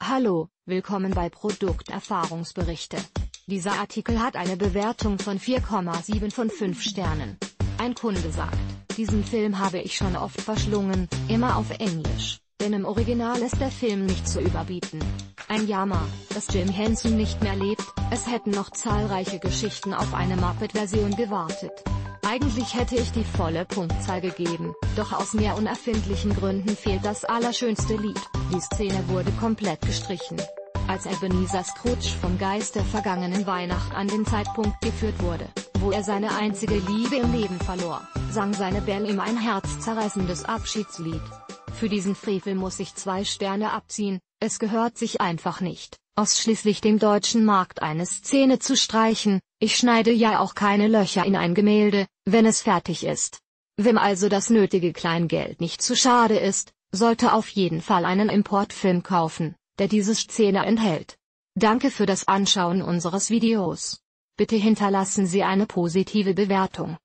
Hallo, willkommen bei Produkterfahrungsberichte. Dieser Artikel hat eine Bewertung von 4,7 von 5 Sternen. Ein Kunde sagt, diesen Film habe ich schon oft verschlungen, immer auf Englisch, denn im Original ist der Film nicht zu überbieten. Ein Jammer, dass Jim Henson nicht mehr lebt, es hätten noch zahlreiche Geschichten auf eine Muppet-Version gewartet. Eigentlich hätte ich die volle Punktzahl gegeben, doch aus mehr unerfindlichen Gründen fehlt das allerschönste Lied. Die Szene wurde komplett gestrichen. Als Ebenezer Scrooge vom Geist der vergangenen Weihnacht an den Zeitpunkt geführt wurde, wo er seine einzige Liebe im Leben verlor, sang seine Belle ihm ein herzzerreißendes Abschiedslied. Für diesen Frevel muss ich zwei Sterne abziehen, es gehört sich einfach nicht, ausschließlich dem deutschen Markt eine Szene zu streichen, ich schneide ja auch keine Löcher in ein Gemälde, wenn es fertig ist. Wem also das nötige Kleingeld nicht zu schade ist, sollte auf jeden Fall einen Importfilm kaufen, der diese Szene enthält. Danke für das Anschauen unseres Videos. Bitte hinterlassen Sie eine positive Bewertung.